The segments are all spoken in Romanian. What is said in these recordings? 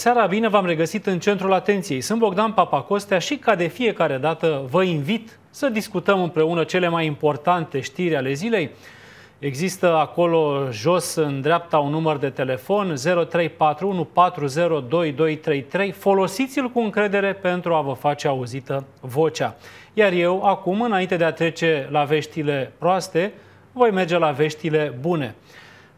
seara, bine v-am regăsit în centrul atenției. Sunt Bogdan Papacostea și ca de fiecare dată vă invit să discutăm împreună cele mai importante știri ale zilei. Există acolo jos în dreapta un număr de telefon 0341402233. Folosiți-l cu încredere pentru a vă face auzită vocea. Iar eu, acum, înainte de a trece la veștile proaste, voi merge la veștile bune.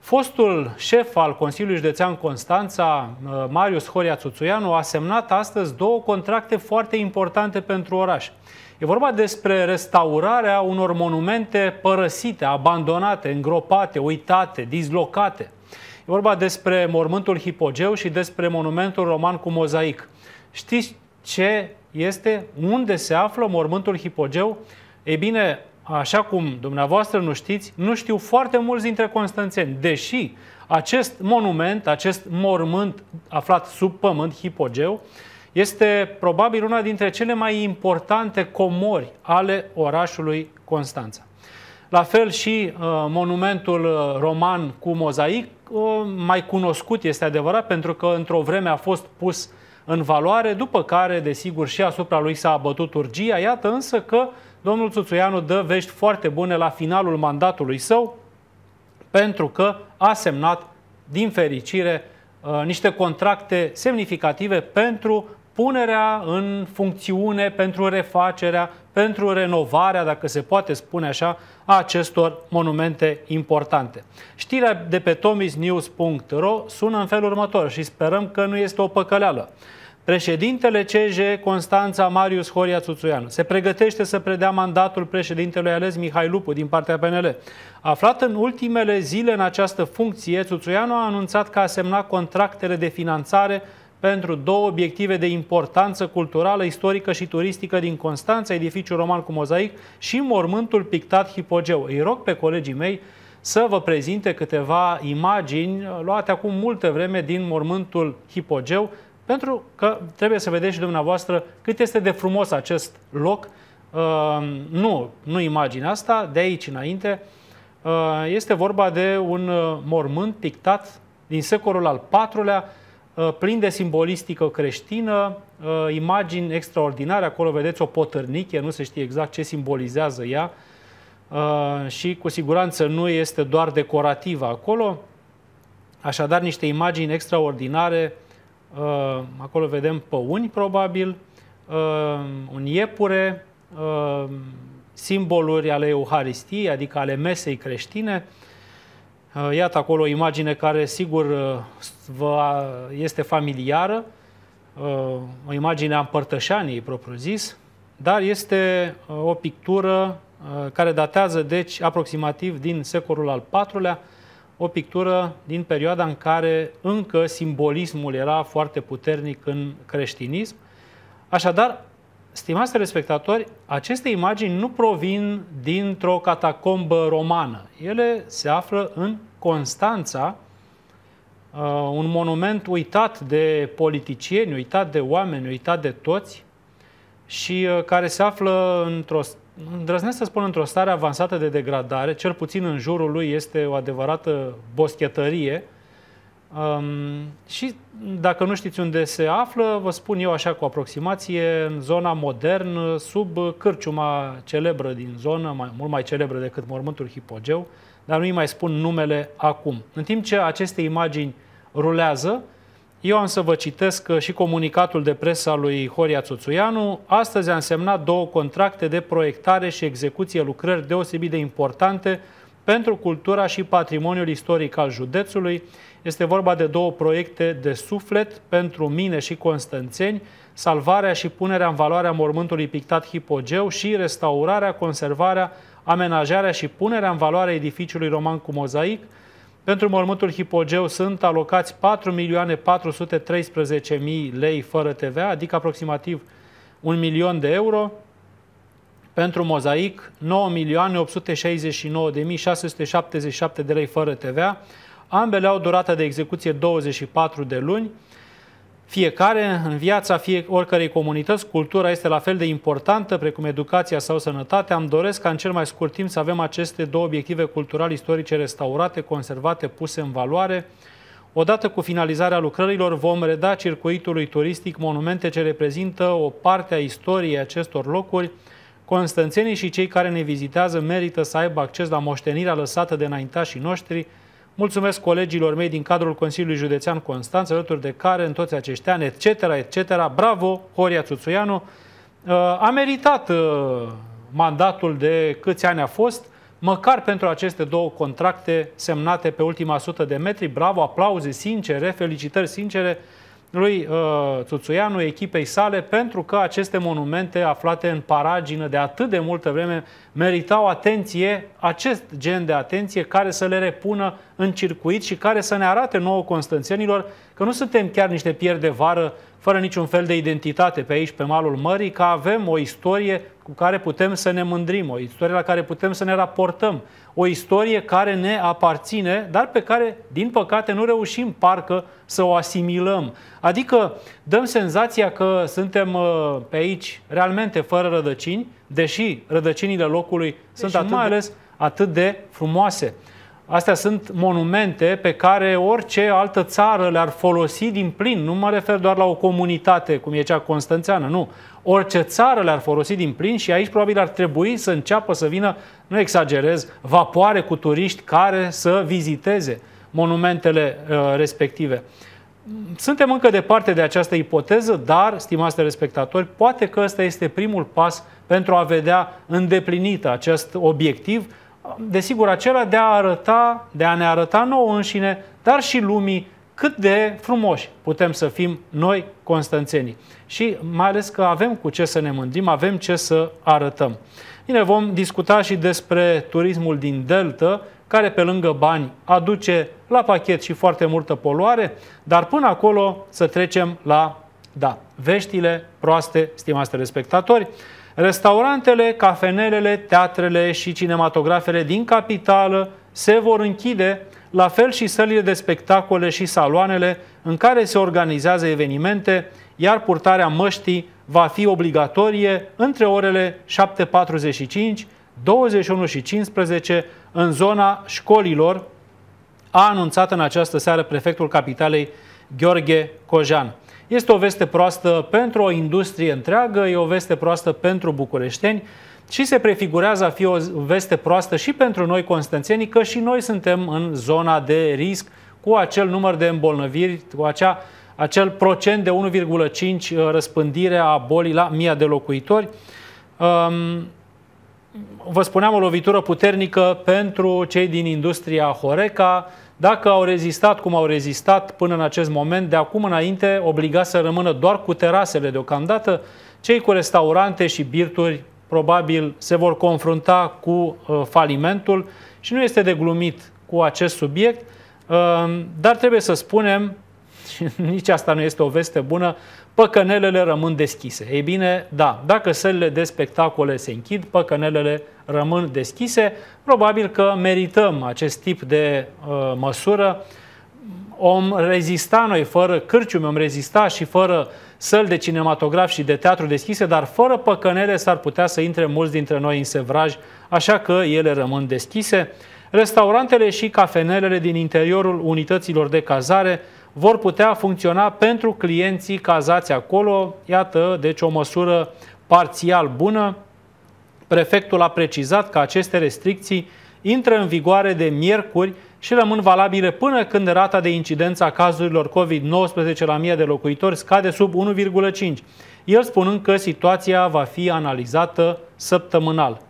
Fostul șef al Consiliului Județean Constanța, uh, Marius Horia Țuțuianu, a semnat astăzi două contracte foarte importante pentru oraș. E vorba despre restaurarea unor monumente părăsite, abandonate, îngropate, uitate, dislocate. E vorba despre mormântul Hipogeu și despre monumentul roman cu mozaic. Știți ce este? Unde se află mormântul Hipogeu? Ei bine, așa cum dumneavoastră nu știți, nu știu foarte mulți dintre constanțeni, deși acest monument, acest mormânt aflat sub pământ, hipogeu, este probabil una dintre cele mai importante comori ale orașului Constanța. La fel și uh, monumentul uh, roman cu mozaic, uh, mai cunoscut este adevărat, pentru că într-o vreme a fost pus în valoare, după care, desigur, și asupra lui s-a abătut urgia. Iată însă că domnul Țuțuianu dă vești foarte bune la finalul mandatului său, pentru că a semnat, din fericire, uh, niște contracte semnificative pentru punerea în funcțiune, pentru refacerea, pentru renovarea, dacă se poate spune așa, a acestor monumente importante. Știrea de pe tomisnews.ro sună în felul următor și sperăm că nu este o păcăleală. Președintele CJ Constanța Marius Horia Țuțuianu se pregătește să predea mandatul președintelui ales Mihai Lupu din partea PNL. Aflat în ultimele zile în această funcție, Țuțuianu a anunțat că a semnat contractele de finanțare pentru două obiective de importanță culturală, istorică și turistică din Constanța, edificiul roman cu mozaic și mormântul pictat hipogeu. Îi rog pe colegii mei să vă prezinte câteva imagini luate acum multe vreme din mormântul hipogeu, pentru că trebuie să vedeți și dumneavoastră cât este de frumos acest loc. Uh, nu, nu imaginea asta, de aici înainte. Uh, este vorba de un uh, mormânt pictat din secolul al IV-lea, plin de simbolistică creștină, imagini extraordinare. Acolo vedeți o potârniche, nu se știe exact ce simbolizează ea și cu siguranță nu este doar decorativă acolo. Așadar, niște imagini extraordinare Uh, acolo vedem păuni, probabil, uh, un iepure, uh, simboluri ale Euharistiei, adică ale mesei creștine. Iată acolo o imagine care, sigur, vă este familiară, o imagine a împărtășaniei, propriu-zis, dar este o pictură care datează, deci, aproximativ din secolul al IV-lea, o pictură din perioada în care încă simbolismul era foarte puternic în creștinism. Așadar, stimați respectatori, aceste imagini nu provin dintr-o catacombă romană. Ele se află în Constanța, uh, un monument uitat de politicieni, uitat de oameni, uitat de toți și uh, care se află într-o îndrăznesc să spun într-o stare avansată de degradare, cel puțin în jurul lui este o adevărată boschetărie. Um, și dacă nu știți unde se află, vă spun eu așa cu aproximație, în zona modern, sub cârciuma celebră din zonă, mai, mult mai celebră decât mormântul Hipogeu, dar nu-i mai spun numele acum. În timp ce aceste imagini rulează, eu am să vă citesc uh, și comunicatul de presă al lui Horia Țuțuianu. Astăzi a însemnat două contracte de proiectare și execuție lucrări deosebit de importante pentru cultura și patrimoniul istoric al județului. Este vorba de două proiecte de suflet pentru mine și constanțeni, salvarea și punerea în valoare a mormântului pictat hipogeu și restaurarea, conservarea, amenajarea și punerea în valoare a edificiului roman cu mozaic, pentru mormântul hipogeu sunt alocați 4.413.000 lei fără TVA, adică aproximativ 1 milion de euro. Pentru mozaic, 9.869.677 de lei fără TVA. Ambele au durată de execuție 24 de luni. Fiecare, în viața fie, oricărei comunități, cultura este la fel de importantă precum educația sau sănătatea. Am doresc ca în cel mai scurt timp să avem aceste două obiective culturale istorice restaurate, conservate, puse în valoare. Odată cu finalizarea lucrărilor vom reda circuitului turistic monumente ce reprezintă o parte a istoriei acestor locuri. Constanțenii și cei care ne vizitează merită să aibă acces la moștenirea lăsată de înaintașii noștri. Mulțumesc colegilor mei din cadrul Consiliului Județean Constanța, alături de care în toți acești ani, etc., etc. Bravo, Horia Țuțuianu! Uh, a meritat uh, mandatul de câți ani a fost, măcar pentru aceste două contracte semnate pe ultima sută de metri. Bravo, aplauze sincere, felicitări sincere lui uh, Țuțuianu, echipei sale, pentru că aceste monumente aflate în paragină de atât de multă vreme meritau atenție, acest gen de atenție care să le repună în circuit și care să ne arate nouă constanțenilor că nu suntem chiar niște pieri de vară fără niciun fel de identitate pe aici, pe malul mării, că avem o istorie cu care putem să ne mândrim, o istorie la care putem să ne raportăm, o istorie care ne aparține, dar pe care, din păcate, nu reușim parcă să o asimilăm. Adică dăm senzația că suntem uh, pe aici realmente fără rădăcini, deși rădăcinile locului deci sunt atât mai ales atât de frumoase. Astea sunt monumente pe care orice altă țară le-ar folosi din plin. Nu mă refer doar la o comunitate, cum e cea constanțeană, nu. Orice țară le-ar folosi din plin și aici probabil ar trebui să înceapă să vină, nu exagerez, vapoare cu turiști care să viziteze monumentele uh, respective. Suntem încă departe de această ipoteză, dar, stimați respectatori, poate că ăsta este primul pas pentru a vedea îndeplinită acest obiectiv desigur, acela de a arăta, de a ne arăta nouă înșine, dar și lumii, cât de frumoși putem să fim noi constanțenii. Și mai ales că avem cu ce să ne mândrim, avem ce să arătăm. Bine, vom discuta și despre turismul din Delta, care pe lângă bani aduce la pachet și foarte multă poluare, dar până acolo să trecem la, da, veștile proaste, stimați telespectatori. Restaurantele, cafenelele, teatrele și cinematografele din capitală se vor închide, la fel și sălile de spectacole și saloanele în care se organizează evenimente, iar purtarea măștii va fi obligatorie între orele 7.45, 21 și 15 în zona școlilor, a anunțat în această seară prefectul capitalei Gheorghe Cojan. Este o veste proastă pentru o industrie întreagă, e o veste proastă pentru bucureșteni și se prefigurează a fi o veste proastă și pentru noi constanțenii, că și noi suntem în zona de risc cu acel număr de îmbolnăviri, cu acea, acel procent de 1,5 uh, răspândire a bolii la mii de locuitori. Um, vă spuneam o lovitură puternică pentru cei din industria Horeca, dacă au rezistat cum au rezistat până în acest moment, de acum înainte obligați să rămână doar cu terasele deocamdată, cei cu restaurante și birturi probabil se vor confrunta cu uh, falimentul și nu este de glumit cu acest subiect, uh, dar trebuie să spunem, și nici asta nu este o veste bună, păcănelele rămân deschise. Ei bine, da, dacă sălile de spectacole se închid, păcănelele rămân deschise, probabil că merităm acest tip de uh, măsură. Om rezista noi fără cârciumi, om rezista și fără săli de cinematograf și de teatru deschise, dar fără păcănele s-ar putea să intre mulți dintre noi în sevraj, așa că ele rămân deschise. Restaurantele și cafenelele din interiorul unităților de cazare vor putea funcționa pentru clienții cazați acolo. Iată, deci o măsură parțial bună. Prefectul a precizat că aceste restricții intră în vigoare de miercuri și rămân valabile până când rata de incidență a cazurilor COVID-19 la mie de locuitori scade sub 1,5, el spunând că situația va fi analizată săptămânal.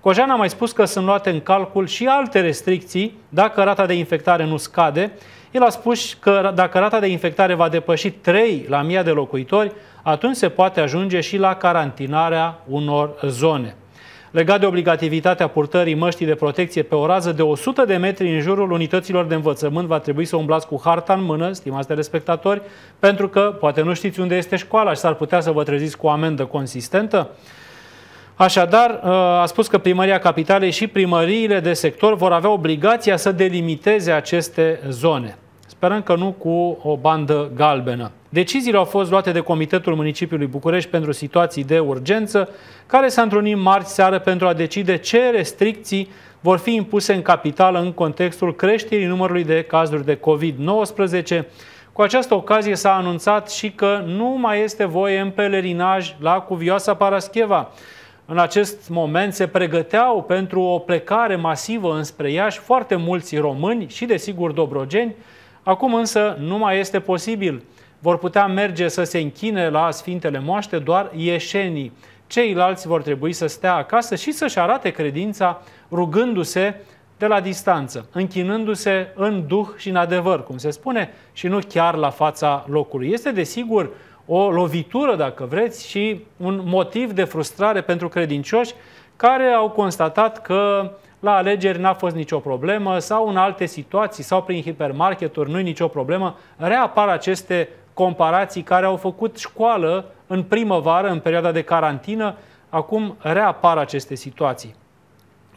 Cojan a mai spus că sunt luate în calcul și alte restricții dacă rata de infectare nu scade. El a spus că dacă rata de infectare va depăși 3 la mii de locuitori, atunci se poate ajunge și la carantinarea unor zone. Legat de obligativitatea purtării măștii de protecție pe o rază de 100 de metri în jurul unităților de învățământ, va trebui să umblați cu harta în mână, stimați de respectatori, pentru că poate nu știți unde este școala și s-ar putea să vă treziți cu o amendă consistentă. Așadar, uh, a spus că primăria capitalei și primăriile de sector vor avea obligația să delimiteze aceste zone. Sperăm că nu cu o bandă galbenă. Deciziile au fost luate de Comitetul Municipiului București pentru situații de urgență, care s-a întrunit marți seară pentru a decide ce restricții vor fi impuse în capitală în contextul creșterii numărului de cazuri de COVID-19. Cu această ocazie s-a anunțat și că nu mai este voie în pelerinaj la Cuvioasa Parascheva. În acest moment se pregăteau pentru o plecare masivă înspre Iași foarte mulți români și, desigur, dobrogeni. Acum însă nu mai este posibil. Vor putea merge să se închine la Sfintele Moaște doar ieșenii. Ceilalți vor trebui să stea acasă și să-și arate credința rugându-se de la distanță, închinându-se în duh și în adevăr, cum se spune, și nu chiar la fața locului. Este, desigur, o lovitură, dacă vreți, și un motiv de frustrare pentru credincioși care au constatat că la alegeri n-a fost nicio problemă sau în alte situații sau prin hipermarketuri nu e nicio problemă, reapar aceste comparații care au făcut școală în primăvară, în perioada de carantină, acum reapar aceste situații.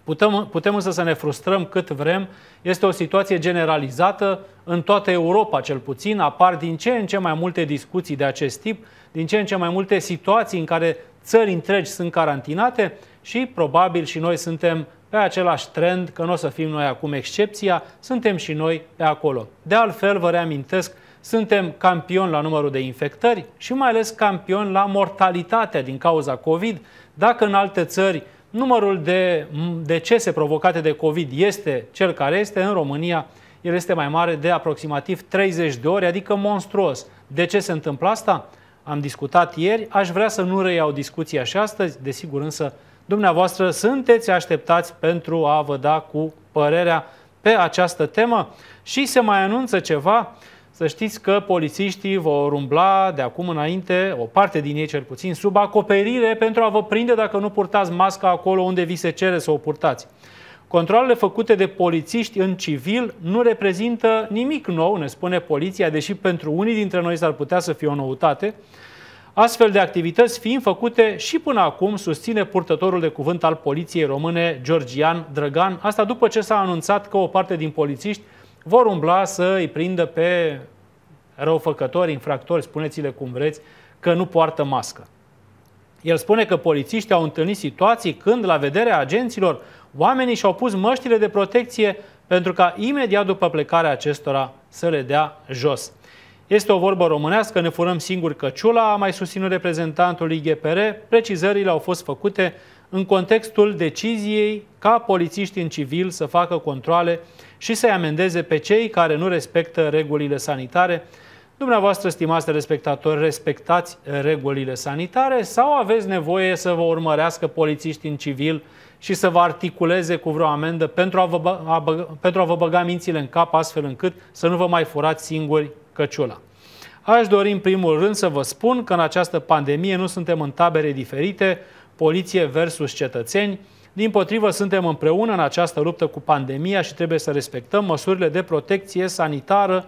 Putem, putem însă să ne frustrăm cât vrem. Este o situație generalizată în toată Europa, cel puțin. Apar din ce în ce mai multe discuții de acest tip, din ce în ce mai multe situații în care țări întregi sunt carantinate și probabil și noi suntem pe același trend, că nu o să fim noi acum excepția, suntem și noi pe acolo. De altfel, vă reamintesc, suntem campioni la numărul de infectări și mai ales campioni la mortalitatea din cauza COVID. Dacă în alte țări numărul de decese provocate de COVID este cel care este, în România el este mai mare de aproximativ 30 de ori, adică monstruos. De ce se întâmplă asta? Am discutat ieri, aș vrea să nu reiau discuția și astăzi, desigur însă dumneavoastră sunteți așteptați pentru a vă da cu părerea pe această temă și se mai anunță ceva să știți că polițiștii vor umbla de acum înainte, o parte din ei cel puțin, sub acoperire pentru a vă prinde dacă nu purtați masca acolo unde vi se cere să o purtați. Controlele făcute de polițiști în civil nu reprezintă nimic nou, ne spune poliția, deși pentru unii dintre noi s-ar putea să fie o noutate. Astfel de activități fiind făcute și până acum, susține purtătorul de cuvânt al poliției române, Georgian Drăgan, asta după ce s-a anunțat că o parte din polițiști vor umbla să îi prindă pe răufăcători, infractori, spuneți-le cum vreți, că nu poartă mască. El spune că polițiștii au întâlnit situații când, la vederea agenților, oamenii și-au pus măștile de protecție pentru ca imediat după plecarea acestora să le dea jos. Este o vorbă românească, ne furăm singuri căciula, a mai susținut reprezentantul IGPR. Precizările au fost făcute în contextul deciziei ca polițiștii în civil să facă controle și să-i amendeze pe cei care nu respectă regulile sanitare. Dumneavoastră, stimați respectatori, respectați regulile sanitare sau aveți nevoie să vă urmărească polițiști în civil și să vă articuleze cu vreo amendă pentru a, vă, a, pentru a vă băga mințile în cap astfel încât să nu vă mai furați singuri căciula. Aș dori în primul rând să vă spun că în această pandemie nu suntem în tabere diferite, poliție versus cetățeni, din potrivă, suntem împreună în această luptă cu pandemia și trebuie să respectăm măsurile de protecție sanitară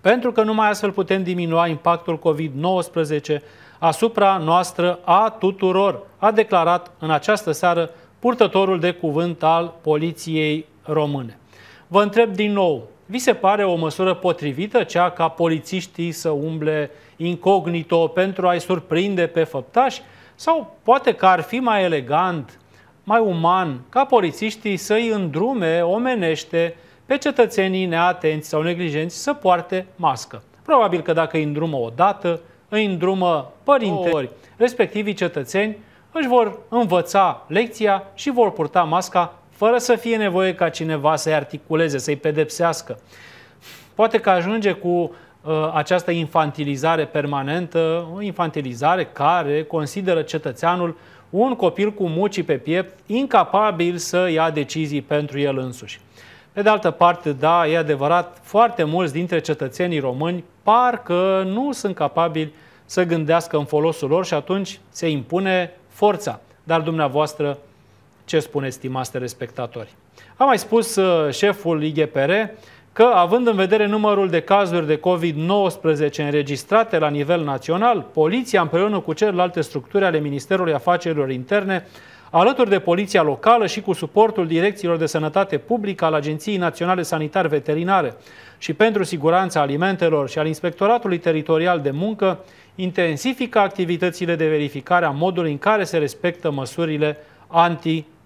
pentru că numai astfel putem diminua impactul COVID-19 asupra noastră a tuturor, a declarat în această seară purtătorul de cuvânt al Poliției Române. Vă întreb din nou, vi se pare o măsură potrivită cea ca polițiștii să umble incognito pentru a-i surprinde pe făptași? Sau poate că ar fi mai elegant mai uman ca polițiștii să-i îndrume omenește pe cetățenii neatenți sau neglijenți să poarte mască. Probabil că dacă îi îndrumă o dată, îi îndrumă părinte, ori, respectivii cetățeni își vor învăța lecția și vor purta masca fără să fie nevoie ca cineva să-i articuleze, să-i pedepsească. Poate că ajunge cu uh, această infantilizare permanentă, o infantilizare care consideră cetățeanul un copil cu mucii pe piept, incapabil să ia decizii pentru el însuși. Pe de altă parte, da, e adevărat, foarte mulți dintre cetățenii români parcă nu sunt capabili să gândească în folosul lor și atunci se impune forța. Dar dumneavoastră, ce spuneți, stimați respectatori? Am mai spus uh, șeful IGPR că, având în vedere numărul de cazuri de COVID-19 înregistrate la nivel național, poliția împreună cu celelalte structuri ale Ministerului Afacerilor Interne alături de poliția locală și cu suportul direcțiilor de sănătate publică al Agenției Naționale Sanitar Veterinare și pentru siguranța alimentelor și al Inspectoratului Teritorial de Muncă, intensifică activitățile de verificare a modului în care se respectă măsurile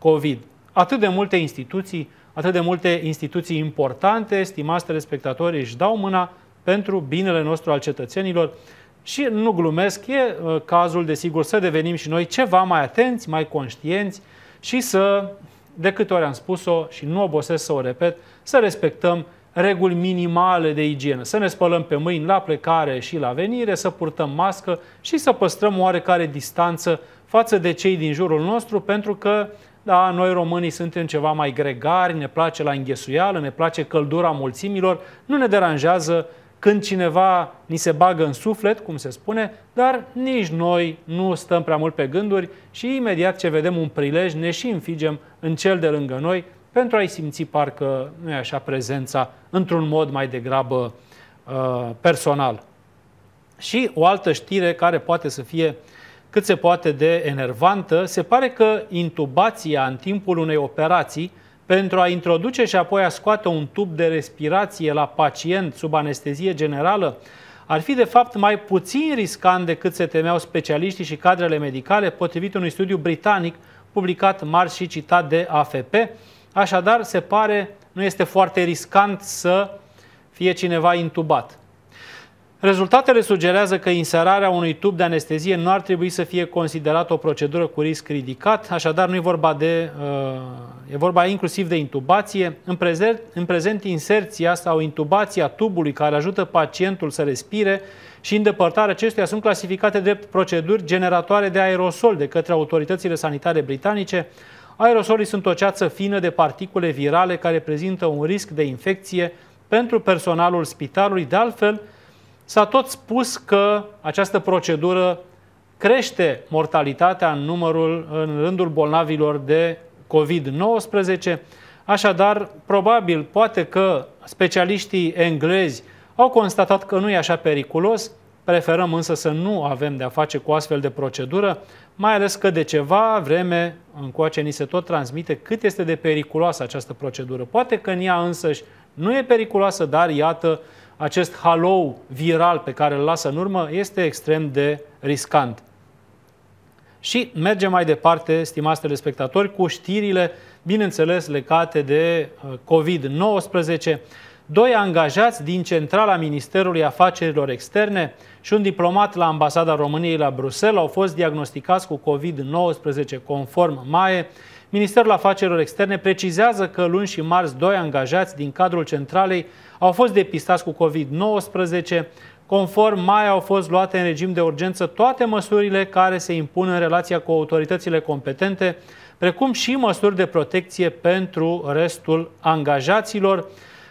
anti-COVID. Atât de multe instituții, atât de multe instituții importante, stimați telespectatori, își dau mâna pentru binele nostru al cetățenilor și nu glumesc, e uh, cazul, desigur, să devenim și noi ceva mai atenți, mai conștienți și să, de câte ori am spus-o și nu obosesc să o repet, să respectăm reguli minimale de igienă, să ne spălăm pe mâini la plecare și la venire, să purtăm mască și să păstrăm oarecare distanță față de cei din jurul nostru, pentru că, da, noi românii suntem ceva mai gregari, ne place la înghesuială, ne place căldura mulțimilor, nu ne deranjează când cineva ni se bagă în suflet, cum se spune, dar nici noi nu stăm prea mult pe gânduri și imediat ce vedem un prilej ne și înfigem în cel de lângă noi pentru a-i simți parcă, nu e așa, prezența într-un mod mai degrabă uh, personal. Și o altă știre care poate să fie cât se poate de enervantă, se pare că intubația în timpul unei operații pentru a introduce și apoi a scoate un tub de respirație la pacient sub anestezie generală ar fi de fapt mai puțin riscant decât se temeau specialiștii și cadrele medicale, potrivit unui studiu britanic publicat marți și citat de AFP. Așadar, se pare, nu este foarte riscant să fie cineva intubat. Rezultatele sugerează că inserarea unui tub de anestezie nu ar trebui să fie considerată o procedură cu risc ridicat, așadar nu e vorba de, uh, e vorba inclusiv de intubație. În prezent, în prezent inserția sau intubația tubului care ajută pacientul să respire și îndepărtarea acestuia sunt clasificate drept proceduri generatoare de aerosol de către autoritățile sanitare britanice. Aerosolii sunt o ceață fină de particule virale care prezintă un risc de infecție pentru personalul spitalului. De altfel, S-a tot spus că această procedură crește mortalitatea în, numărul, în rândul bolnavilor de COVID-19, așadar, probabil, poate că specialiștii englezi au constatat că nu e așa periculos, preferăm însă să nu avem de-a face cu astfel de procedură, mai ales că de ceva vreme încoace ni se tot transmite cât este de periculoasă această procedură. Poate că în ea însăși nu e periculoasă, dar iată, acest halou viral pe care îl lasă în urmă este extrem de riscant. Și mergem mai departe, stimați telespectatori, cu știrile, bineînțeles, legate de uh, COVID-19. Doi angajați din centrala Ministerului Afacerilor Externe și un diplomat la Ambasada României la Bruxelles au fost diagnosticați cu COVID-19 conform MAE. Ministerul Afacerilor Externe precizează că luni și marți doi angajați din cadrul centralei au fost depistați cu COVID-19. Conform mai au fost luate în regim de urgență toate măsurile care se impun în relația cu autoritățile competente, precum și măsuri de protecție pentru restul angajaților.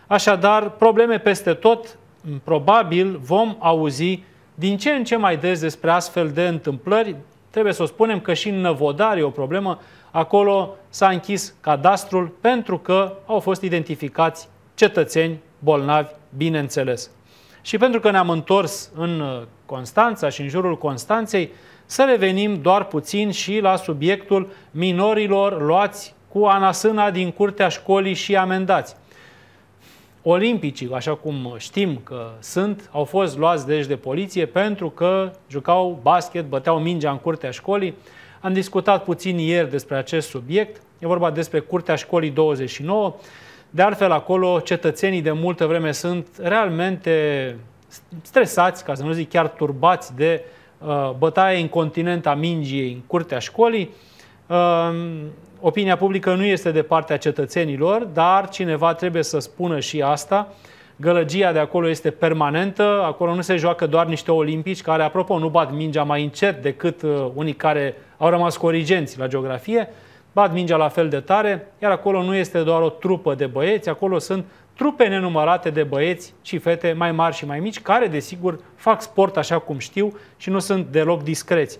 Așadar, probleme peste tot, probabil vom auzi din ce în ce mai des despre astfel de întâmplări. Trebuie să o spunem că și în Năvodar e o problemă. Acolo s-a închis cadastrul pentru că au fost identificați cetățeni bolnavi, bineînțeles. Și pentru că ne-am întors în uh, Constanța și în jurul Constanței, să revenim doar puțin și la subiectul minorilor luați cu anasâna din curtea școlii și amendați. Olimpicii, așa cum știm că sunt, au fost luați deci de poliție pentru că jucau basket, băteau mingea în curtea școlii. Am discutat puțin ieri despre acest subiect. E vorba despre curtea școlii 29. De altfel, acolo cetățenii de multă vreme sunt realmente stresați, ca să nu zic chiar turbați de uh, bătaie incontinentă a mingii în curtea școlii. Uh, opinia publică nu este de partea cetățenilor, dar cineva trebuie să spună și asta. Gălăgia de acolo este permanentă, acolo nu se joacă doar niște olimpici care, apropo, nu bat mingea mai încet decât uh, unii care au rămas corigenți la geografie, bat mingea la fel de tare, iar acolo nu este doar o trupă de băieți, acolo sunt trupe nenumărate de băieți și fete mai mari și mai mici, care, desigur, fac sport așa cum știu și nu sunt deloc discreți.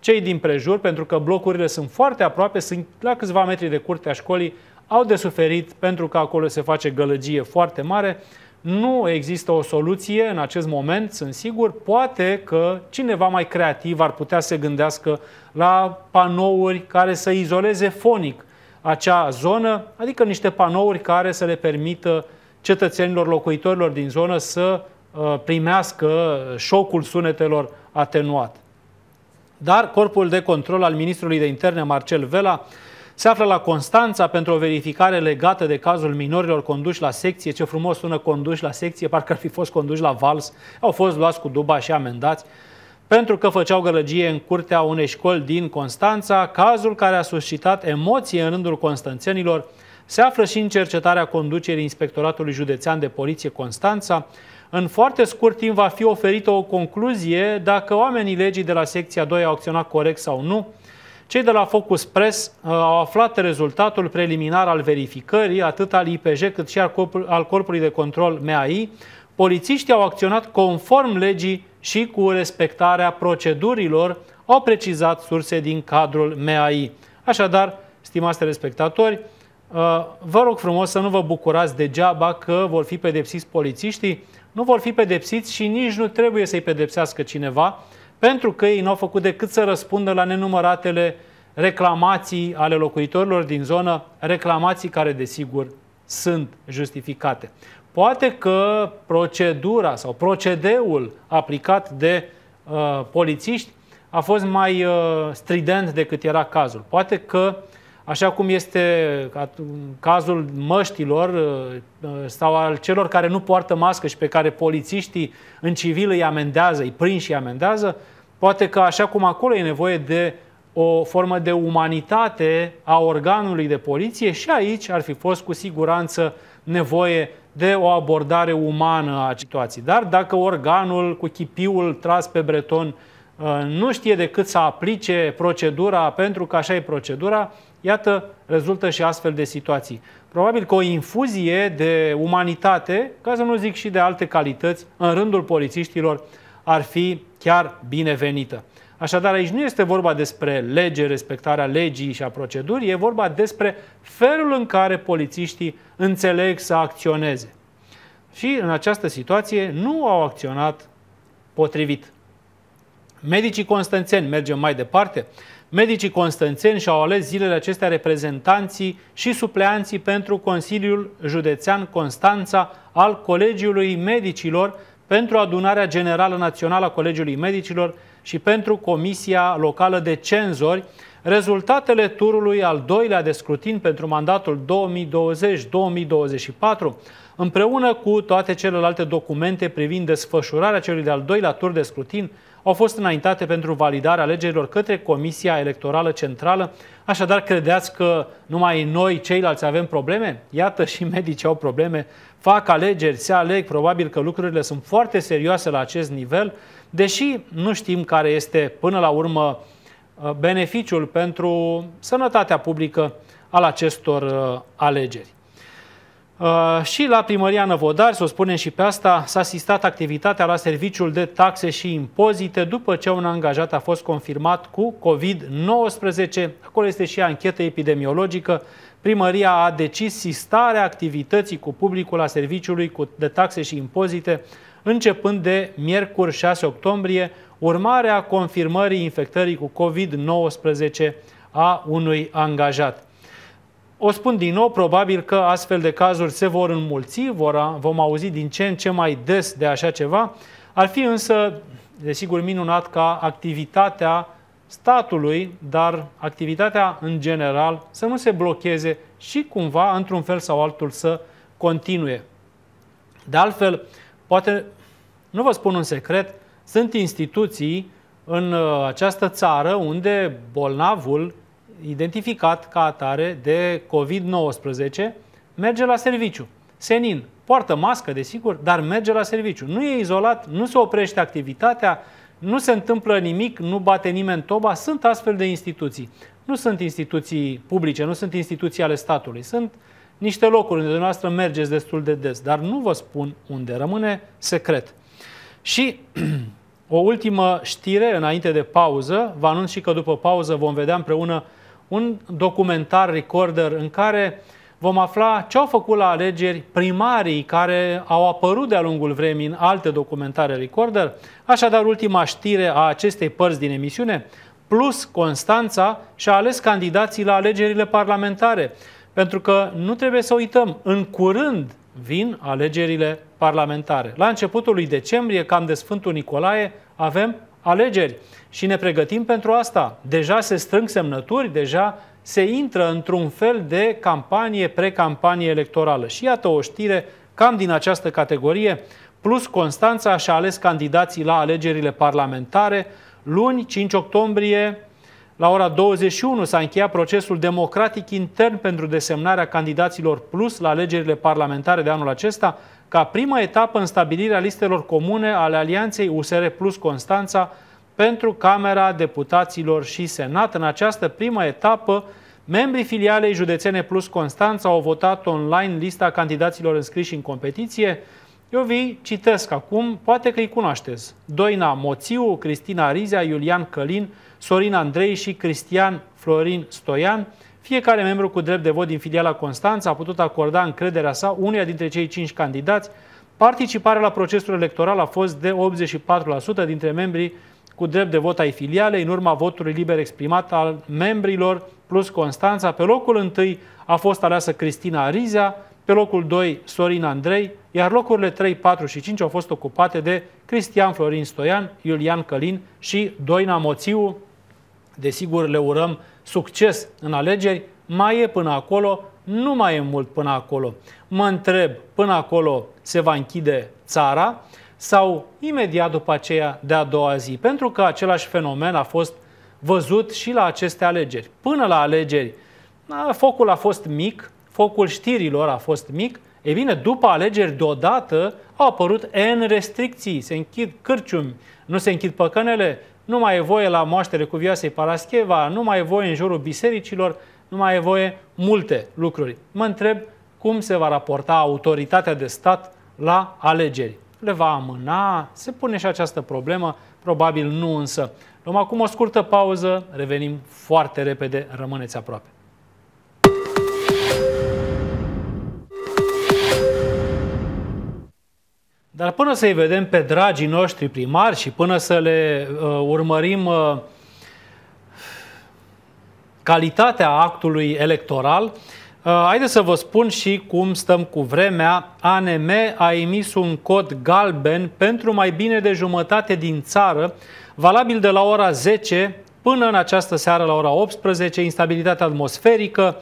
Cei din prejur, pentru că blocurile sunt foarte aproape, sunt la câțiva metri de curtea școlii, au de suferit pentru că acolo se face gălăgie foarte mare. Nu există o soluție în acest moment, sunt sigur. Poate că cineva mai creativ ar putea să gândească la panouri care să izoleze fonic acea zonă, adică niște panouri care să le permită cetățenilor, locuitorilor din zonă să uh, primească șocul sunetelor atenuat. Dar Corpul de Control al Ministrului de Interne, Marcel Vela, se află la Constanța pentru o verificare legată de cazul minorilor conduși la secție. Ce frumos sună conduși la secție, parcă ar fi fost conduși la vals. Au fost luați cu duba și amendați pentru că făceau gălăgie în curtea unei școli din Constanța, cazul care a suscitat emoție în rândul constanțenilor se află și în cercetarea conducerii Inspectoratului Județean de Poliție Constanța. În foarte scurt timp va fi oferită o concluzie dacă oamenii legii de la secția 2 au acționat corect sau nu. Cei de la Focus Press uh, au aflat rezultatul preliminar al verificării, atât al IPJ cât și al Corpului de Control MAI. Polițiștii au acționat conform legii și cu respectarea procedurilor, au precizat surse din cadrul MAI. Așadar, stimați respectatori, uh, vă rog frumos să nu vă bucurați degeaba că vor fi pedepsiți polițiștii, nu vor fi pedepsiți și nici nu trebuie să-i pedepsească cineva, pentru că ei nu au făcut decât să răspundă la nenumăratele reclamații ale locuitorilor din zonă, reclamații care, desigur, sunt justificate. Poate că procedura sau procedeul aplicat de uh, polițiști a fost mai uh, strident decât era cazul. Poate că, așa cum este cazul măștilor uh, sau al celor care nu poartă mască și pe care polițiștii în civil îi amendează, îi prind și îi amendează, poate că așa cum acolo e nevoie de o formă de umanitate a organului de poliție și aici ar fi fost cu siguranță nevoie de o abordare umană a situației. Dar dacă organul cu chipiul tras pe breton uh, nu știe decât să aplice procedura pentru că așa e procedura, iată, rezultă și astfel de situații. Probabil că o infuzie de umanitate, ca să nu zic și de alte calități, în rândul polițiștilor ar fi chiar binevenită. Așadar, aici nu este vorba despre lege, respectarea legii și a procedurii, e vorba despre felul în care polițiștii înțeleg să acționeze. Și în această situație nu au acționat potrivit. Medicii constanțeni, mergem mai departe, medicii constanțeni și-au ales zilele acestea reprezentanții și supleanții pentru Consiliul Județean Constanța al Colegiului Medicilor pentru adunarea generală națională a Colegiului Medicilor și pentru Comisia Locală de Cenzori, rezultatele turului al doilea de scrutin pentru mandatul 2020-2024, împreună cu toate celelalte documente privind desfășurarea celui de-al doilea tur de scrutin, au fost înaintate pentru validarea alegerilor către Comisia Electorală Centrală. Așadar, credeți că numai noi, ceilalți, avem probleme? Iată și medicii au probleme, fac alegeri, se aleg, probabil că lucrurile sunt foarte serioase la acest nivel deși nu știm care este până la urmă uh, beneficiul pentru sănătatea publică al acestor uh, alegeri. Uh, și la primăria Năvodari, să o spunem și pe asta, s-a asistat activitatea la serviciul de taxe și impozite după ce un angajat a fost confirmat cu COVID-19. Acolo este și anchetă epidemiologică. Primăria a decis sistarea activității cu publicul a serviciului de taxe și impozite începând de miercuri 6 octombrie, urmarea confirmării infectării cu COVID-19 a unui angajat. O spun din nou, probabil că astfel de cazuri se vor înmulți, vor, vom auzi din ce în ce mai des de așa ceva. Ar fi însă, desigur, minunat ca activitatea statului, dar activitatea în general să nu se blocheze și cumva, într-un fel sau altul, să continue. De altfel, Poate, nu vă spun un secret, sunt instituții în uh, această țară unde bolnavul identificat ca atare de COVID-19 merge la serviciu. Senin, poartă mască, desigur, dar merge la serviciu. Nu e izolat, nu se oprește activitatea, nu se întâmplă nimic, nu bate nimeni toba. Sunt astfel de instituții. Nu sunt instituții publice, nu sunt instituții ale statului. Sunt niște locuri unde dumneavoastră mergeți destul de des, dar nu vă spun unde, rămâne secret. Și o ultimă știre înainte de pauză, vă anunț și că după pauză vom vedea împreună un documentar recorder în care vom afla ce au făcut la alegeri primarii care au apărut de-a lungul vremii în alte documentare Recorder. Așadar, ultima știre a acestei părți din emisiune, plus Constanța și-a ales candidații la alegerile parlamentare. Pentru că nu trebuie să uităm, în curând vin alegerile parlamentare. La începutul lui decembrie, cam de Sfântul Nicolae, avem alegeri și ne pregătim pentru asta. Deja se strâng semnături, deja se intră într-un fel de campanie, precampanie electorală. Și iată o știre cam din această categorie, plus Constanța și-a ales candidații la alegerile parlamentare. Luni, 5 octombrie, la ora 21 s-a încheiat procesul democratic intern pentru desemnarea candidaților plus la alegerile parlamentare de anul acesta, ca prima etapă în stabilirea listelor comune ale Alianței USR plus Constanța pentru Camera Deputaților și Senat. În această primă etapă, membrii filialei județene plus Constanța au votat online lista candidaților înscriși în competiție. Eu vi citesc acum, poate că îi cunoașteți. Doina Moțiu, Cristina Rizea, Iulian Călin, Sorin Andrei și Cristian Florin Stoian. Fiecare membru cu drept de vot din filiala Constanța a putut acorda încrederea sa unuia dintre cei cinci candidați. Participarea la procesul electoral a fost de 84% dintre membrii cu drept de vot ai filialei, în urma votului liber exprimat al membrilor plus Constanța. Pe locul întâi a fost aleasă Cristina Arizea, pe locul 2 Sorin Andrei, iar locurile 3, 4 și 5 au fost ocupate de Cristian Florin Stoian, Iulian Călin și Doina Moțiu. Desigur, le urăm succes în alegeri. Mai e până acolo, nu mai e mult până acolo. Mă întreb, până acolo se va închide țara sau imediat după aceea de a doua zi? Pentru că același fenomen a fost văzut și la aceste alegeri. Până la alegeri, focul a fost mic, focul știrilor a fost mic, e bine, după alegeri deodată au apărut N restricții, se închid cârciumi, nu se închid păcănele, nu mai e voie la moaștere cu vioasei Parascheva, nu mai e voie în jurul bisericilor, nu mai e voie multe lucruri. Mă întreb cum se va raporta autoritatea de stat la alegeri. Le va amâna? Se pune și această problemă? Probabil nu însă. Luăm acum o scurtă pauză, revenim foarte repede, rămâneți aproape. Dar până să-i vedem pe dragii noștri primari și până să le uh, urmărim uh, calitatea actului electoral, uh, haideți să vă spun și cum stăm cu vremea. ANM a emis un cod galben pentru mai bine de jumătate din țară, valabil de la ora 10 până în această seară la ora 18, instabilitate atmosferică,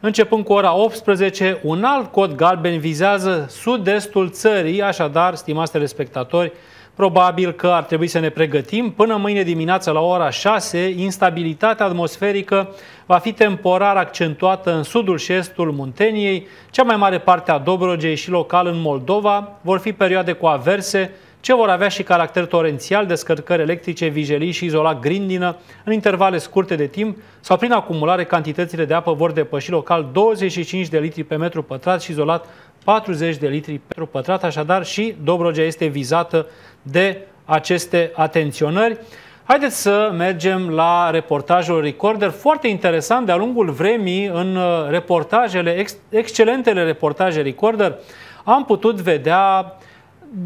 Începând cu ora 18, un alt cod galben vizează sud-estul țării, așadar, stimați telespectatori, probabil că ar trebui să ne pregătim. Până mâine dimineață la ora 6, instabilitatea atmosferică va fi temporar accentuată în sudul și estul Munteniei, cea mai mare parte a Dobrogei și local în Moldova. Vor fi perioade cu averse, ce vor avea și caracter torențial, descărcări electrice, vijelii și izolat grindină în intervale scurte de timp sau prin acumulare cantitățile de apă vor depăși local 25 de litri pe metru pătrat și izolat 40 de litri pe metru pătrat, așadar și Dobrogea este vizată de aceste atenționări. Haideți să mergem la reportajul Recorder, foarte interesant de-a lungul vremii în uh, reportajele, ex- excelentele reportaje Recorder, am putut vedea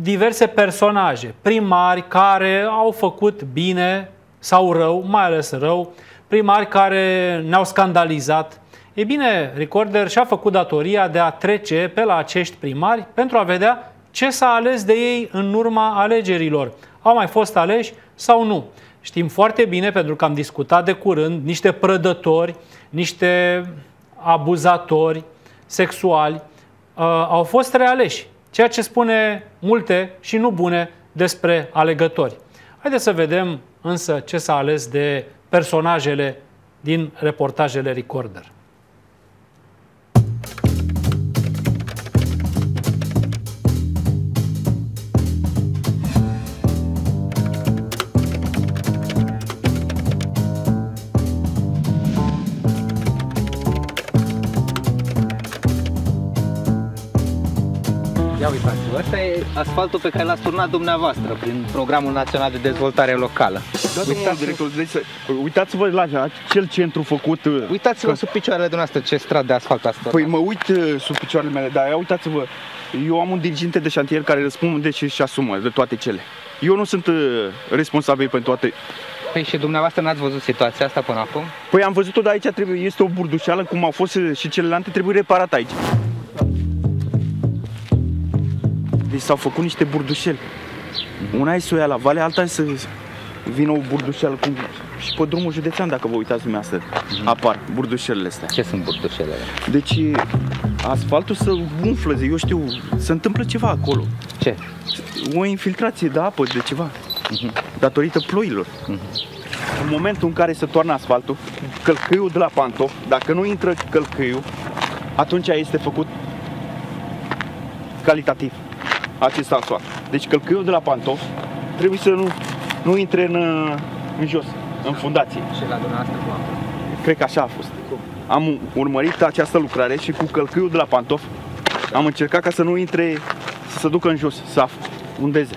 diverse personaje, primari care au făcut bine sau rău, mai ales rău, primari care ne-au scandalizat. E bine, Recorder și-a făcut datoria de a trece pe la acești primari pentru a vedea ce s-a ales de ei în urma alegerilor. Au mai fost aleși sau nu? Știm foarte bine, pentru că am discutat de curând, niște prădători, niște abuzatori sexuali uh, au fost realeși ceea ce spune multe și nu bune despre alegători. Haideți să vedem însă ce s-a ales de personajele din reportajele Recorder. Uitați-vă, ăsta e asfaltul pe care l-ați turnat dumneavoastră prin Programul Național de Dezvoltare Locală. Da, domnul director, deci, uitați-vă la acel centru făcut. uh, Uitați-vă că- sub picioarele dumneavoastră ce strat de asfalt ați turnat. Păi mă uit uh, sub picioarele mele, dar ia uitați-vă, eu am un diriginte de șantier care răspunde și își asumă de toate cele. Eu nu sunt uh, responsabil pentru toate. Păi și dumneavoastră n-ați văzut situația asta până acum? Păi am văzut-o, dar aici trebuie, este o burdușeală, cum au fost uh, și celelalte, trebuie reparat aici. Deci s-au făcut niște burdușeli. Una e să o ia la vale, alta e să vină o burdușeală cum... Și pe drumul județean, dacă vă uitați dumneavoastră, apar burdușelele astea. Ce sunt burdușelele? Deci asfaltul să umflă, eu știu, se întâmplă ceva acolo. Ce? O infiltrație de apă, de ceva, datorită ploilor. În momentul în care se toarnă asfaltul, călcâiul de la pantof, dacă nu intră călcâiul, atunci este făcut calitativ acest asfalt. Deci călcâiul de la pantof trebuie să nu, nu intre în, în jos, în fundație. Și la dumneavoastră cum a fost? Cred că așa a fost. Am urmărit această lucrare și cu călcâiul de la pantof am încercat ca să nu intre, să se ducă în jos, să undeze.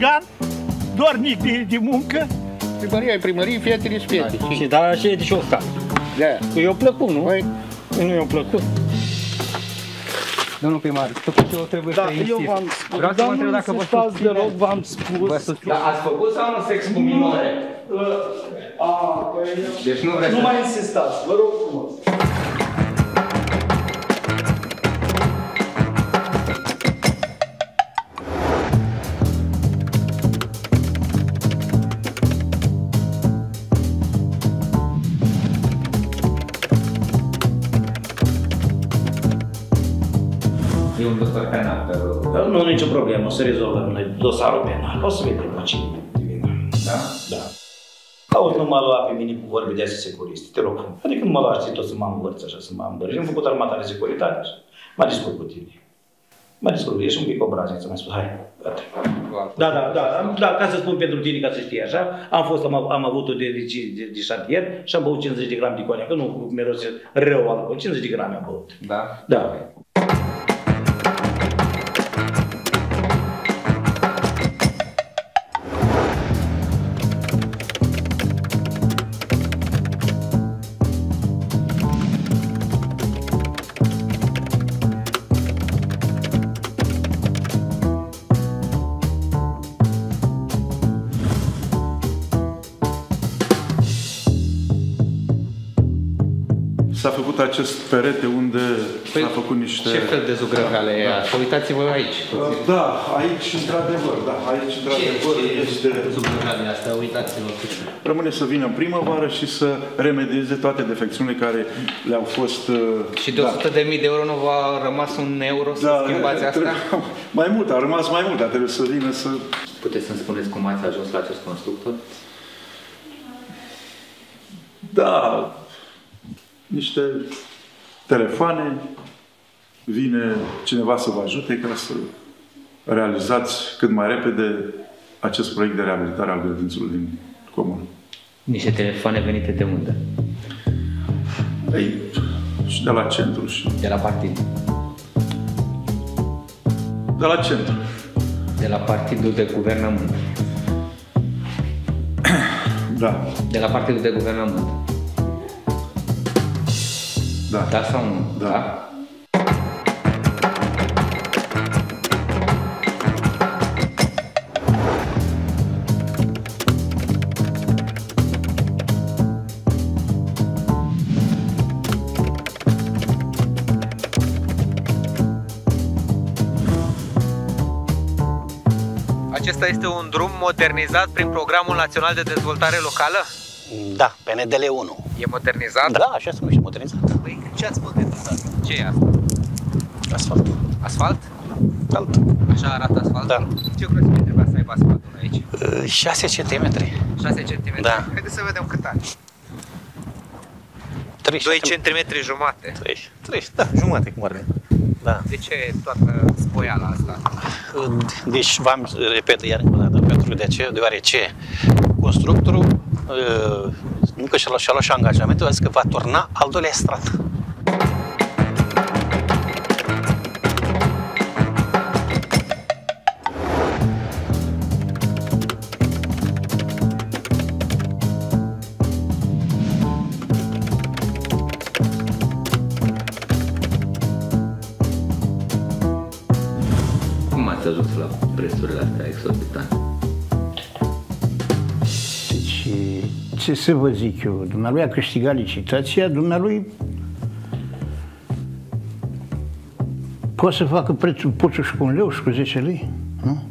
Tânăr, vlăzgan, dornic de, de muncă. Primăria e primărie, fietele și fietele. Și da, și e de și o stat. Da. Că eu plăcut, nu? Păi, Nu i-a plăcut. Domnul primar, totuși eu trebuie Da, să insist. eu v-am spus, Vreau să dar vă întreb nu dacă vă insistați susține. deloc, v-am spus. Vă susține. Dar ați făcut sau nu sex cu minore? A, păi, Deci nu vreți nu să... mai insistați, vă rog frumos. Dosar penal pe acolo. Nu, nicio problemă, o să rezolvăm noi dosarul penal. O să vedem la cine e vina. Da? Da. Auzi, nu m-a luat pe mine cu vorbe de astea securiste, te rog. Adică nu mă luați ție tot să mă învăț așa, să mă îmbărți. Am făcut armata de securitate și mă discut cu tine. Mă discut, ești un pic obraznic, să mai spus, hai, gata. Da, da, da, am- da, ca să spun pentru tine, ca să știi așa, am fost, am, am avut o de, de, de, de șantier și am băut 50 de grame de coniac, că nu miroase rău alcool, 50 de grame am băut. Da? Da. Făcut acest perete unde s-a făcut niște... ce fel de zugrăveală e asta? Uitați-vă aici. Da, aici într-adevăr, da, aici într-adevăr este... Zugrăveale astea, uitați-vă. Rămâne să vină în primăvară și să remedieze toate defecțiunile care le-au fost... uh, Și de 100 de mii de euro nu v-a rămas un euro să schimbați asta? trebuie- Mai mult, a rămas mai mult, dar trebuie să vină să... Puteți să-mi spuneți cum ați ajuns la acest constructor? Da, niște telefoane, vine cineva să vă ajute ca să realizați cât mai repede acest proiect de reabilitare al grădințului din comun. Niște telefoane venite de unde? Ei, și de la centru și De la partid. de la centru. De la partidul de guvernământ. Da, De la partidul de guvernământ. Da. Da sau nu? Da. Acesta este un drum modernizat prin Programul Național de Dezvoltare Locală? Da, PNDL 1. E modernizat? Da, așa se numește modernizat. Păi ce ați modernizat? Ce e asta? Asfalt. Asfalt? Alt. Așa arată asfalt? Da. Ce grosime trebuia să aibă asfaltul aici? 6 cm. 6 cm? Da. Haideți să vedem cât are. 3 2 cm jumate. 3. 3. Da, jumate cum ar veni. Da. De ce toată spoiala asta? Deci v-am repet iar încă o dată, pentru de ce, deoarece constructorul uh, încă și-a luat, și-a luat și angajamentul, a zis că va turna al doilea strat. Ce să vă zic eu, dumnealui a câștigat licitația, dumnealui poate să facă prețul puțul și cu un leu și cu 10 lei, nu?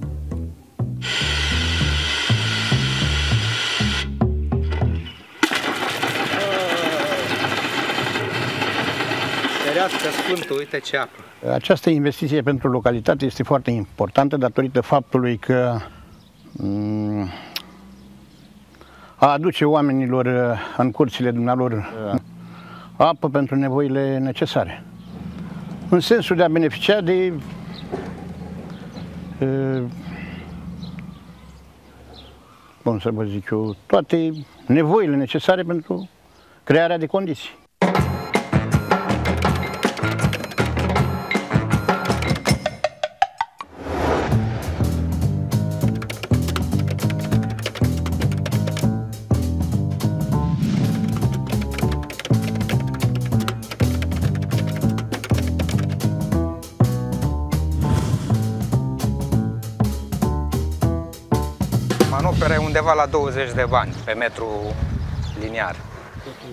Ferească Sfântul, uite ce apă. Această investiție pentru localitate este foarte importantă datorită faptului că mm, a aduce oamenilor uh, în curțile dumnealor uh, apă pentru nevoile necesare. În sensul de a beneficia de uh, cum să vă zic eu, toate nevoile necesare pentru crearea de condiții. Manopera e undeva la 20 de bani pe metru liniar.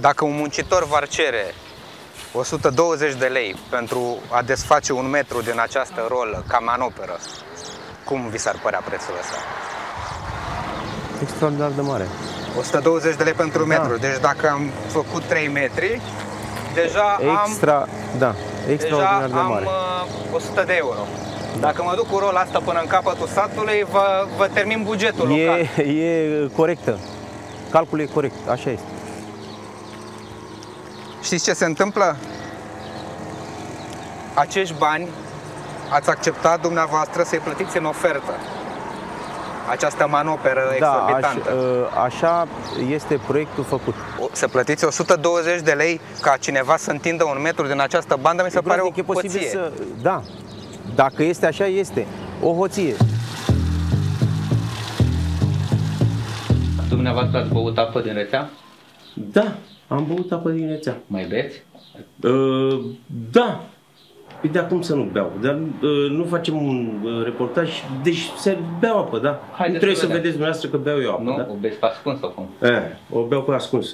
Dacă un muncitor v-ar cere 120 de lei pentru a desface un metru din această rolă ca manoperă, cum vi s-ar părea prețul ăsta? Extraordinar de mare. 120 de lei pentru da. metru. Deci dacă am făcut 3 metri, deja Extra, am, da, extraordinar deja de am mare. uh, 100 de euro. Dacă mă duc cu rola asta până în capătul satului, vă, vă termin bugetul local. E, e corectă. Calculul e corect, așa este. Știți ce se întâmplă? Acești bani ați acceptat dumneavoastră să-i plătiți în ofertă. Această manoperă Da, exorbitantă. așa, așa este proiectul făcut. O- Să plătiți 120 de lei ca cineva să întindă un metru din această bandă, mi se E pare o groaznic, e posibil hoție. să... Da, dacă este așa, este. O hoție. Dumneavoastră ați băut apă din rețea? Da, am băut apă din rețea. Mai beți? Uh, da. Păi de acum să nu beau, dar uh, nu facem un uh, reportaj, deci se beau apă, da. Haideți nu trebuie să să, vedem. vedeți dumneavoastră că beau eu apă, Nu? da? O beți pe ascuns sau cum? Eh, o beau pe ascuns.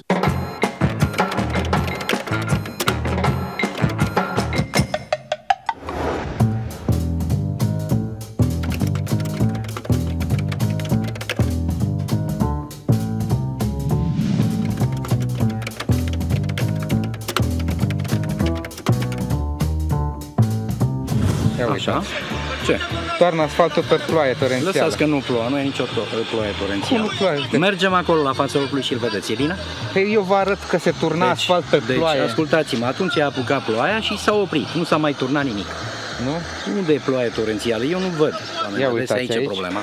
Ia uite. Așa? Ce? Toarnă asfaltul pe ploaie torențială. Lăsați că nu plouă, nu e nicio to- ploaie torențială. Cum nu ploaie? Mergem acolo la fața locului și îl vedeți, e bine? Păi eu vă arăt că se turna asfalt pe deci, ploaie. ascultați-mă, atunci a apucat ploaia și s-a oprit, nu s-a mai turnat nimic. Nu? Unde e ploaie torențială? Eu nu văd. Doamne, Ia vedeți uitați aici, e aici. problema.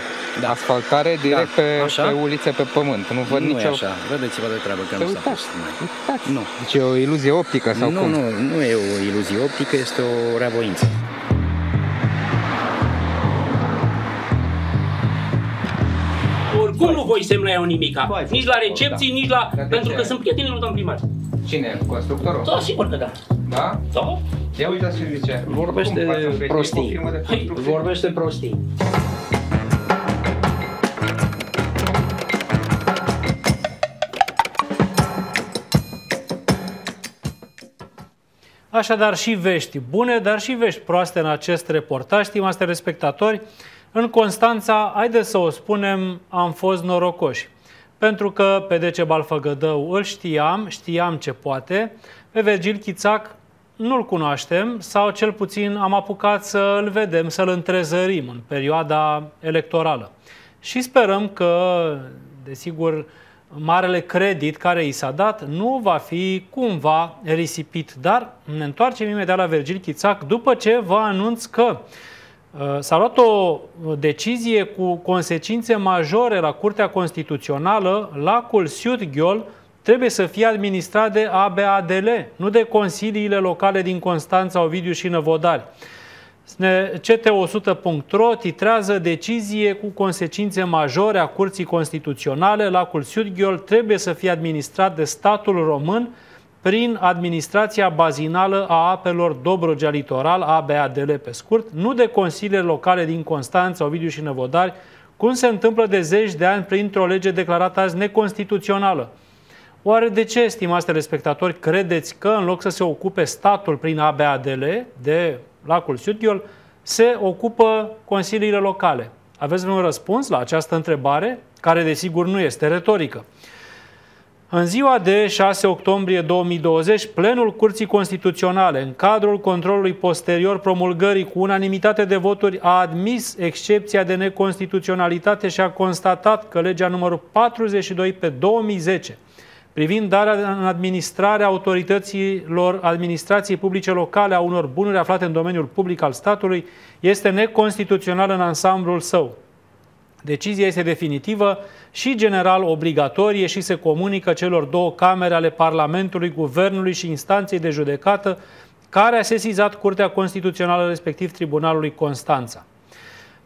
Asfaltare direct Da, pe, așa? pe ulițe, pe pământ. Nu văd nu nicio... e așa, vedeți-vă de treabă că Păi nu s-a uitați, pus. Nu. Deci e o iluzie optică sau nu, cum? nu, nu e o iluzie optică, este o reavoință. Oricum nu voi semna eu nimica. Nici la recepții, da. nici la... Dar de Pentru ce? că sunt prietenii lui domn primar. Cine? Constructorul? Da, sigur că da. Da? Da. Ia uitați ce zice. Vorbește Cum faci un prieten cu o prostii. firmă de Hai, construcții? vorbește prostii. Așadar și vești bune, dar și vești proaste în acest reportaj, stimați telespectatori. În Constanța, haideți să o spunem, am fost norocoși. Pentru că pe Decebal Făgădău îl știam, știam ce poate, pe Virgil Chițac nu-l cunoaștem sau cel puțin am apucat să-l vedem, să-l întrezărim în perioada electorală. Și sperăm că, desigur, marele credit care i s-a dat nu va fi cumva risipit. Dar ne întoarcem imediat la Virgil Chițac după ce vă anunț că uh, s-a luat o decizie cu consecințe majore la Curtea Constituțională. Lacul Siut-Ghiol trebuie să fie administrat de ABADL, nu de consiliile locale din Constanța, Ovidiu și Năvodari. CT100.ro titrează decizie cu consecințe majore a Curții Constituționale. Lacul Sudghiol trebuie să fie administrat de statul român prin administrația bazinală a apelor Dobrogea Litoral, ABADL pe scurt, nu de consiliile locale din Constanța, Ovidiu și Năvodari, cum se întâmplă de zeci de ani printr-o lege declarată azi neconstituțională. Oare de ce, stimați telespectatori, credeți că în loc să se ocupe statul prin ABADL de lacul Sudghiol, se ocupă consiliile locale? Aveți vreun răspuns la această întrebare, care desigur nu este retorică? În ziua de 6 octombrie 2020, plenul Curții Constituționale, în cadrul controlului posterior promulgării cu unanimitate de voturi, a admis excepția de neconstituționalitate și a constatat că legea numărul 42 pe 2010 privind darea în administrare autorităților administrației publice locale a unor bunuri aflate în domeniul public al statului este neconstituțional în ansamblul său. Decizia este definitivă și general obligatorie și se comunică celor două camere ale Parlamentului, Guvernului și instanței de judecată care a sesizat Curtea Constituțională, respectiv Tribunalului Constanța.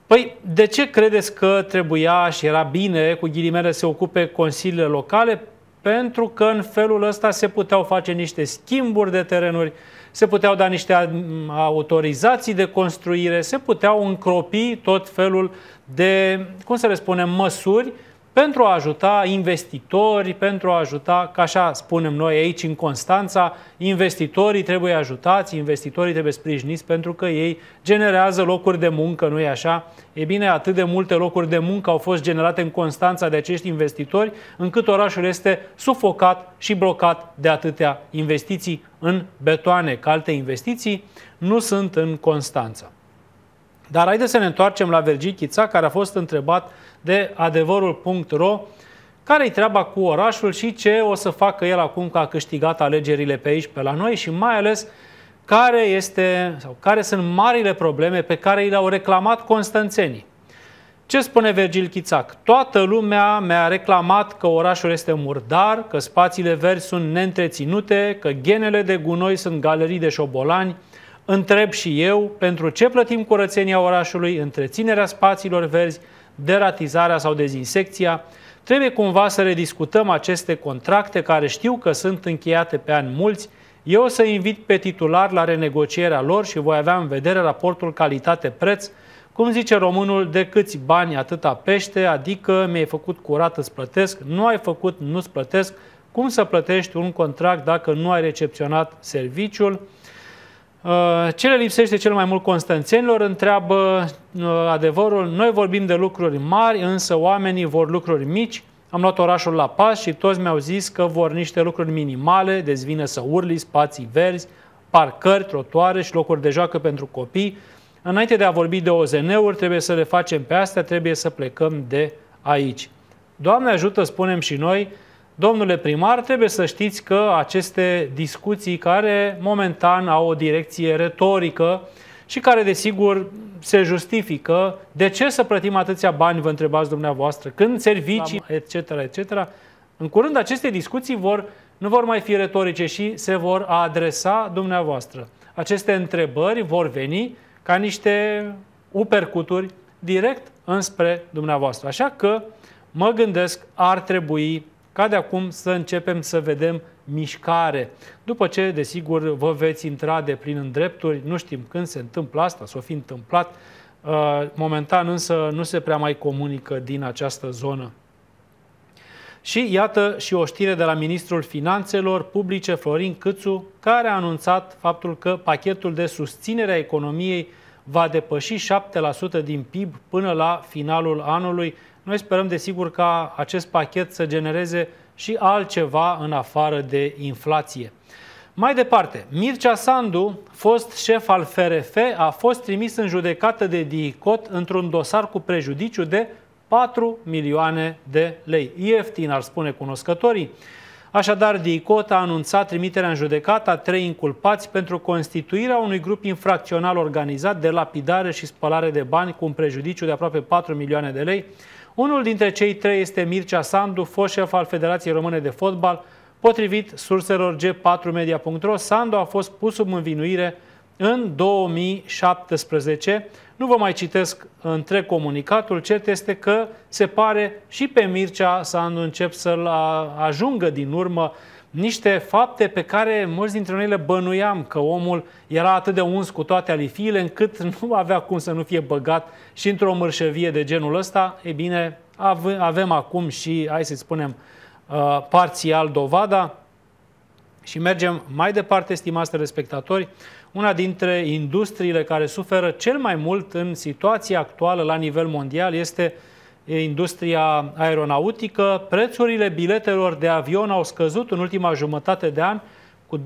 Păi, de ce credeți că trebuia și era bine, cu ghilimele, să se ocupe consiliile locale? pentru că în felul ăsta se puteau face niște schimburi de terenuri, se puteau da niște autorizații de construire, se puteau încropi tot felul de, cum să le spunem, măsuri pentru a ajuta investitori, pentru a ajuta, ca așa spunem noi aici în Constanța, investitorii trebuie ajutați, investitorii trebuie sprijiniți pentru că ei generează locuri de muncă, nu-i așa? E bine, atât de multe locuri de muncă au fost generate în Constanța de acești investitori, încât orașul este sufocat și blocat de atâtea investiții în betoane, că alte investiții nu sunt în Constanța. Dar haideți să ne întoarcem la Vergi Chița, care a fost întrebat de adevărul.ro care-i treaba cu orașul și ce o să facă el acum că a câștigat alegerile pe aici, pe la noi și mai ales care, este, sau care sunt marile probleme pe care i le-au reclamat constanțenii. Ce spune Virgil Chițac? Toată lumea mi-a reclamat că orașul este murdar, că spațiile verzi sunt neîntreținute, că genele de gunoi sunt galerii de șobolani. Întreb și eu, pentru ce plătim curățenia orașului, întreținerea spațiilor verzi, deratizarea sau dezinsecția, trebuie cumva să rediscutăm aceste contracte care știu că sunt încheiate pe ani mulți. Eu o să invit pe titular la renegocierea lor și voi avea în vedere raportul calitate-preț, cum zice românul, de câți bani atâta pește, adică mi-ai făcut curat, îți plătesc, nu ai făcut, nu-ți plătesc, cum să plătești un contract dacă nu ai recepționat serviciul, Uh, ce le lipsește cel mai mult constanțenilor? Întreabă uh, adevărul. Noi vorbim de lucruri mari, însă oamenii vor lucruri mici. Am luat orașul la pas și toți mi-au zis că vor niște lucruri minimale, dezvine să urli, spații verzi, parcări, trotuare și locuri de joacă pentru copii. Înainte de a vorbi de OZN-uri, trebuie să le facem pe astea, trebuie să plecăm de aici. Doamne ajută, spunem și noi, Domnule primar, trebuie să știți că aceste discuții care momentan au o direcție retorică și care desigur se justifică, de ce să plătim atâția bani, vă întrebați dumneavoastră, când servicii, etc., etc., în curând aceste discuții vor, nu vor mai fi retorice și se vor adresa dumneavoastră. Aceste întrebări vor veni ca niște upercuturi direct înspre dumneavoastră. Așa că mă gândesc, ar trebui ca de acum să începem să vedem mișcare. După ce, desigur, vă veți intra de plin în drepturi, nu știm când se întâmplă asta, s-o fi întâmplat, uh, momentan însă nu se prea mai comunică din această zonă. Și iată și o știre de la Ministrul Finanțelor Publice, Florin Câțu, care a anunțat faptul că pachetul de susținere a economiei va depăși 7% din PIB până la finalul anului, noi sperăm, desigur, ca acest pachet să genereze și altceva în afară de inflație. Mai departe, Mircea Sandu, fost șef al FRF, a fost trimis în judecată de DICOT într-un dosar cu prejudiciu de 4 milioane de lei. Ieftin, ar spune cunoscătorii. Așadar, DICOT a anunțat trimiterea în judecată a trei inculpați pentru constituirea unui grup infracțional organizat de lapidare și spălare de bani cu un prejudiciu de aproape 4 milioane de lei. Unul dintre cei trei este Mircea Sandu, fost șef al Federației Române de Fotbal. Potrivit surselor G4media.ro, Sandu a fost pus sub învinuire în 2017 nu vă mai citesc întreg comunicatul, cert este că se pare și pe Mircea să încep să-l ajungă din urmă niște fapte pe care mulți dintre noi le bănuiam că omul era atât de uns cu toate alifiile încât nu avea cum să nu fie băgat și într-o mărșăvie de genul ăsta. E bine, avem acum și, hai să spunem, uh, parțial dovada și mergem mai departe, stimați telespectatori, una dintre industriile care suferă cel mai mult în situația actuală la nivel mondial este industria aeronautică. Prețurile biletelor de avion au scăzut în ultima jumătate de an cu 24%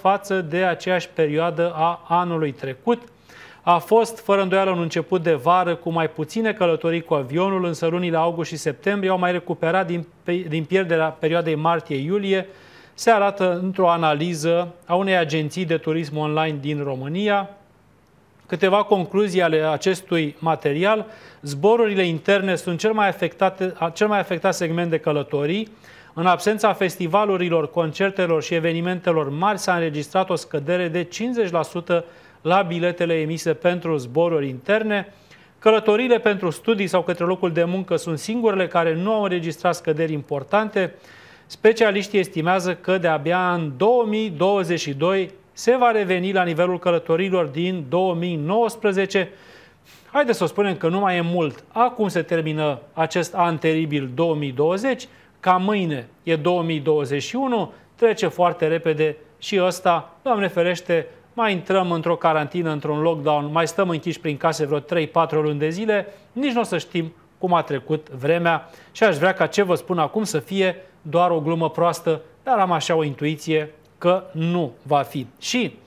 față de aceeași perioadă a anului trecut. A fost, fără îndoială, un început de vară cu mai puține călătorii cu avionul, însă lunile august și septembrie au mai recuperat din, din pierderea perioadei martie-iulie, se arată într-o analiză a unei agenții de turism online din România. Câteva concluzii ale acestui material. Zborurile interne sunt cel mai, afectate, cel mai afectat segment de călătorii. În absența festivalurilor, concertelor și evenimentelor mari s-a înregistrat o scădere de 50% la biletele emise pentru zboruri interne. Călătorile pentru studii sau către locul de muncă sunt singurele care nu au înregistrat scăderi importante. Specialiștii estimează că de-abia în 2022 se va reveni la nivelul călătorilor din 2019. Haideți să spunem că nu mai e mult. Acum se termină acest an teribil 2020, ca mâine e 2021, trece foarte repede și ăsta, Doamne ferește, mai intrăm într-o carantină, într-un lockdown, mai stăm închiși prin case vreo 3-4 luni de zile, nici nu o să știm cum a trecut vremea. Și aș vrea ca ce vă spun acum să fie doar o glumă proastă, dar am așa o intuiție că nu va fi. Și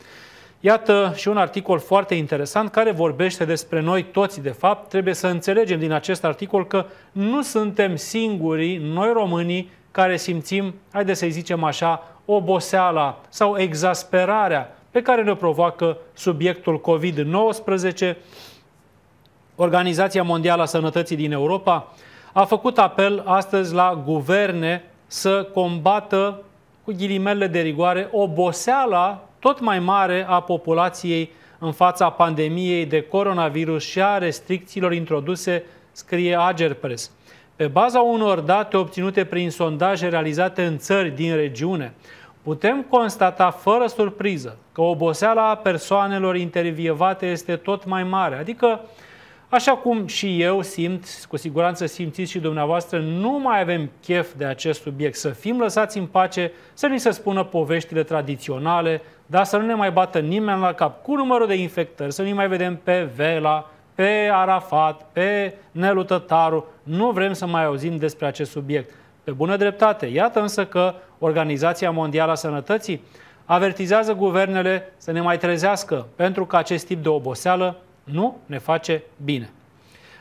iată și un articol foarte interesant care vorbește despre noi toți, de fapt. Trebuie să înțelegem din acest articol că nu suntem singurii, noi românii, care simțim, haideți să-i zicem așa, oboseala sau exasperarea pe care ne provoacă subiectul COVID-19. Organizația Mondială a Sănătății din Europa a făcut apel astăzi la guverne să combată, cu ghilimele de rigoare, oboseala tot mai mare a populației în fața pandemiei de coronavirus și a restricțiilor introduse, scrie Agerpres. Pe baza unor date obținute prin sondaje realizate în țări din regiune, putem constata fără surpriză că oboseala persoanelor intervievate este tot mai mare, adică Așa cum și eu simt, cu siguranță simțiți și dumneavoastră, nu mai avem chef de acest subiect. Să fim lăsați în pace, să ni se spună poveștile tradiționale, dar să nu ne mai bată nimeni la cap cu numărul de infectări, să nu mai vedem pe Vela, pe Arafat, pe Nelu Tătaru. Nu vrem să mai auzim despre acest subiect. Pe bună dreptate. Iată însă că Organizația Mondială a Sănătății avertizează guvernele să ne mai trezească pentru că acest tip de oboseală nu ne face bine.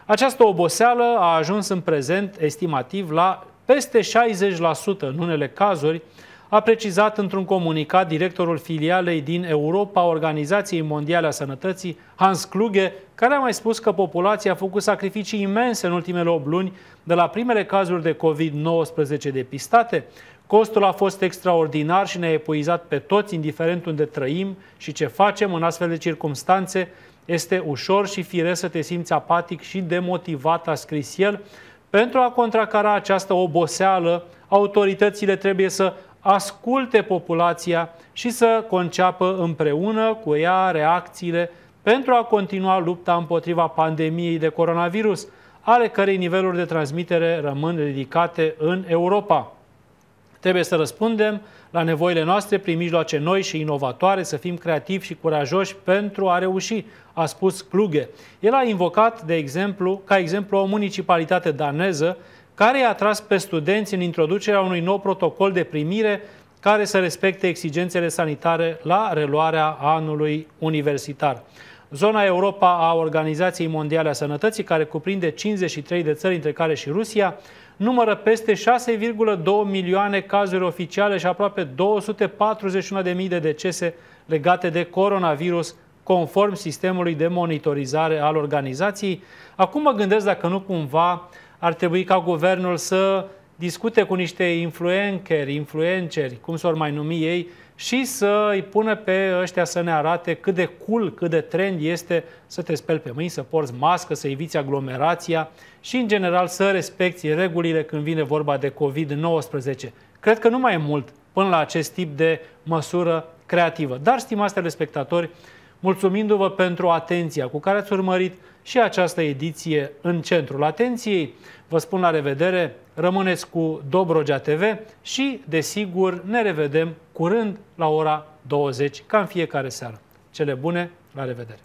Această oboseală a ajuns în prezent estimativ la peste 60% în unele cazuri, a precizat într-un comunicat directorul filialei din Europa Organizației Mondiale a Sănătății, Hans Kluge, care a mai spus că populația a făcut sacrificii imense în ultimele 8 luni de la primele cazuri de COVID-19 depistate. Costul a fost extraordinar și ne-a epuizat pe toți, indiferent unde trăim și ce facem în astfel de circunstanțe, este ușor și firesc să te simți apatic și demotivat, a scris el. Pentru a contracara această oboseală, autoritățile trebuie să asculte populația și să conceapă împreună cu ea reacțiile pentru a continua lupta împotriva pandemiei de coronavirus, ale cărei niveluri de transmitere rămân ridicate în Europa. Trebuie să răspundem la nevoile noastre prin mijloace noi și inovatoare, să fim creativi și curajoși pentru a reuși, a spus Kluge. El a invocat, de exemplu, ca exemplu, o municipalitate daneză care i-a tras pe studenți în introducerea unui nou protocol de primire care să respecte exigențele sanitare la reluarea anului universitar. Zona Europa a Organizației Mondiale a Sănătății, care cuprinde 53 de țări, între care și Rusia, numără peste 6,2 milioane cazuri oficiale și aproape 241.000 de decese legate de coronavirus, conform sistemului de monitorizare al organizației. Acum mă gândesc dacă nu cumva ar trebui ca guvernul să discute cu niște influenceri, influenceri, cum s-or mai numi ei, și să îi pună pe ăștia să ne arate cât de cool, cât de trend este să te speli pe mâini, să porți mască, să eviți aglomerația și, în general, să respecti regulile când vine vorba de COVID-19. Cred că nu mai e mult până la acest tip de măsură creativă. Dar, stimați telespectatori, mulțumindu-vă pentru atenția cu care ați urmărit și această ediție în centrul atenției. Vă spun la revedere, rămâneți cu Dobrogea TV și, desigur, ne revedem curând la ora 20, ca în fiecare seară. Cele bune, la revedere!